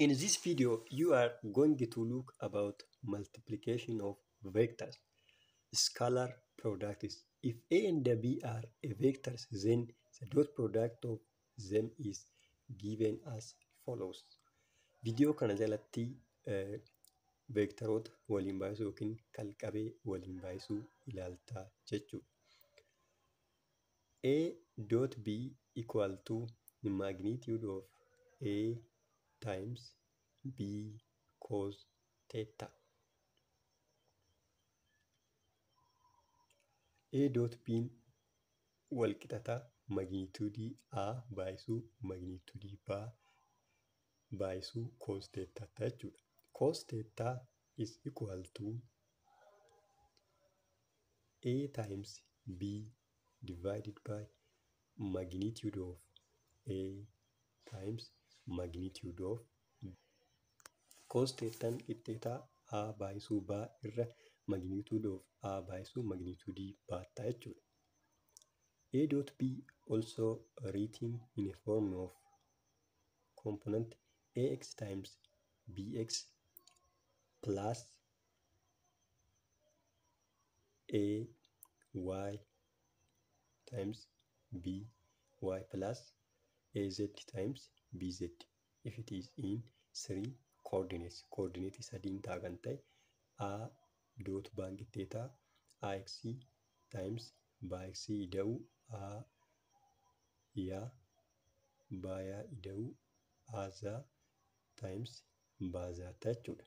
In this video, you are going to look about multiplication of vectors, scalar products. If A and B are vectors, then the dot product of them is given as follows. Viidiyoo kana jalatti veektaroota waliin baay'isuu yookiin kalqabee waliin baay'isuu ilaaltaa jechuudha. A dot B equal to magnitude of A times B cos theta. A dot B wal qixataa magnituudii A baay'isuu magnituudii B baay'isuu cos theta jechuudha. Cos theta is equal to A times B divided by magnitude of A times magnitude of thetaan qixxeetaa A baay'isuu B irra magnitude of A baay'isuu magnituudii B ta'a jechuudha. A dot B also written in a form of component AX times BX plus AY times BY plus AZ times BZ if it is in three coordinates. Coordinate sadiin ta'a kan ta'e A dot baan qixxeetaa AX times BX ida'uu A yaa baayaa ida'uu Azaa times baazaata jechuudha.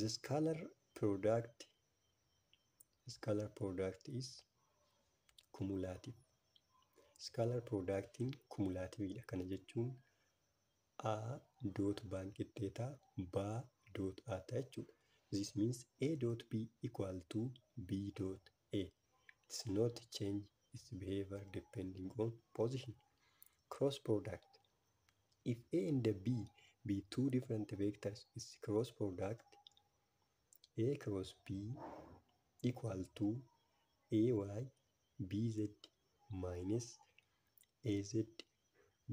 The scalar product scalar product is cumulative. Scalar productiin cumulativeidha. Kana jechuun A dot baan qixxeetaa B dot A ta'a jechuudha. This means A dot B equal to B dot A. It's not change its behavior depending on position. Cross product. If A and B be two different vectors, its cross product A cross B equal to AY BZ minus AZ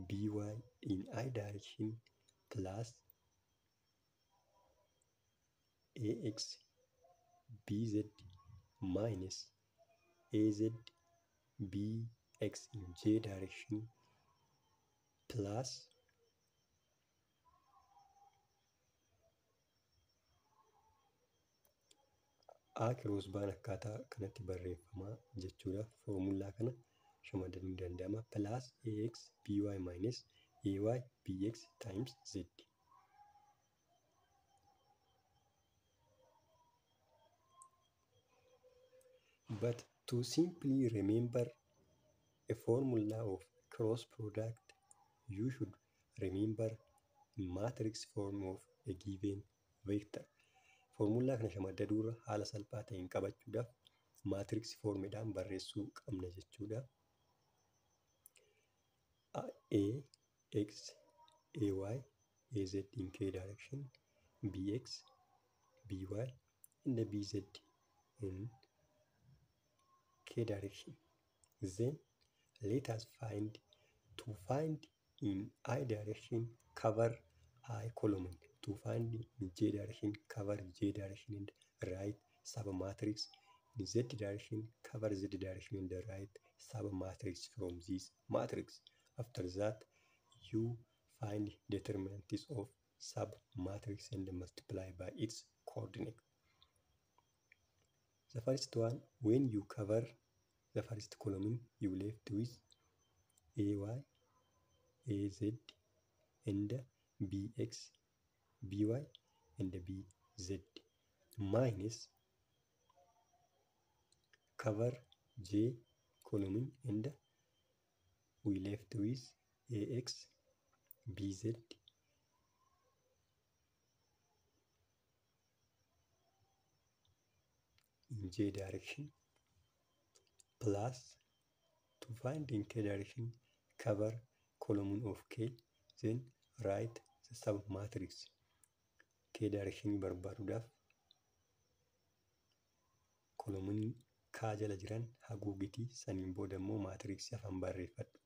BY in I direction plus AX BZ minus AZ BX in J direction plus A cross baan akkaataa kanatti barreeffamaa jechuudha. Foormulaa kana shamadanii ni danda'ama. Plus AX BY minus AY BX times Z. But to simply remember a formula of cross product, you should remember matrix form of a given vector. Foormulaa kana shamaddaduu irra haala salphaa ta'een qabachuudhaaf maatiriksi foormiidhaan barreessuu qabna jechuudha. ኤ ኤክስ ኤ ዋይ ኤ ዜድ ኢን ኬ ዳይሬክሽን ቢ ኤክስ ቢ ዋይ እና ቢ ዜድ ኢን ኬ ዳይሬክሽን። ዜን ሌተስ ፋይንድ ቱ ፋይንድ ኢን አይ ዳይሬክሽን ከቨር አይ ኮሎምን። ቱ ፋይንድ ኢን ጄ ዳይሬክሽን ከቨር ጄ ዳይሬክሽን ኤንድ ራይት ሰብ ማትሪክስ። in z direction cover z direction in the right ማትሪክስ matrix from this After that, you find determinants of submatrix and multiply by its coordinate. The first one, when you cover the first column, you left with AY, AZ, and BX, BY, and BZ minus cover J column and we left with AX, BZ, in J direction plus to find in K direction cover column of K then write the sub matrix K direction barbaaduudhaaf kolomuun K jala jiran haguugitii saniin booda immoo maatiriksii afaan barreeffadhu.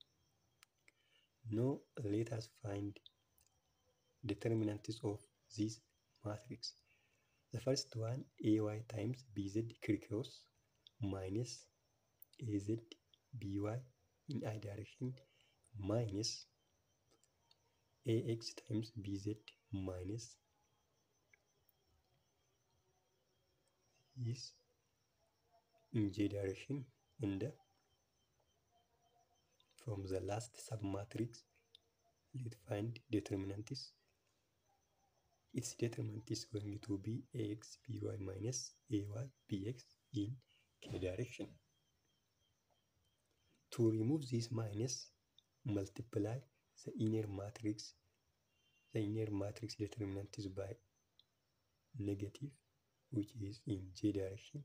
Now let us find determinants of this matrix. The first one ay times bz cross minus az by in i direction minus ax times bz minus is in j direction and the, from the last submatrix let's find determinant is its determinant is going to be ax by minus ay bx in k direction. To remove this minus multiply the inner matrix. The inner matrix determinant is by negative which is in j direction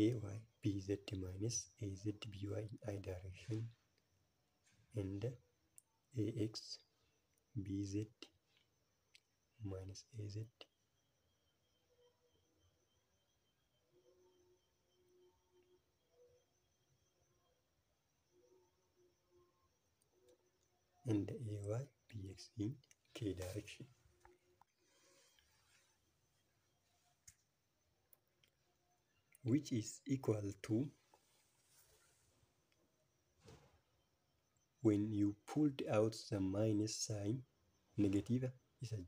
ay bz minus az by in i direction and ax bz minus az and ay bx in k direction which is equal to when you pulled out the minus sign negative isa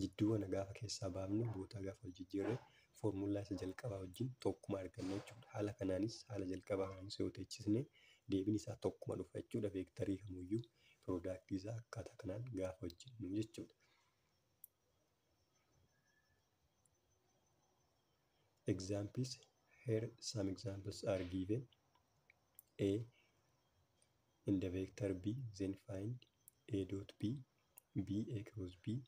jidduu kana gaafa keessaa baafnu bootaa gaafa jijjiirre foormulaa isa jalqabaa wajjin tokkuma arganna jechuudha. Haala kanaanis haala jalqabaa kanaanis yoo teechisne deebiin isaa tokkuma dhufa jechuudha. Veektarii kamuyyuu piroodaaktii isaa akkaataa kanaan gaafa hojjennu jechuudha. Examples here some examples are given. A in the vector B, then find A dot B, B A cross B,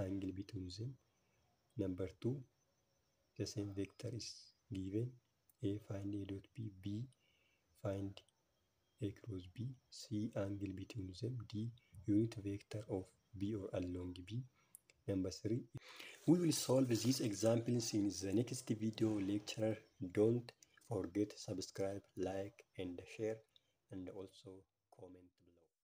angle between them. Number two, the same vector is given. A find A dot B, B find A cross B, C angle between them, D unit vector of B or along B. Number three, we will solve these examples in the next video lecture. Don't forget subscribe, like and share and also comment.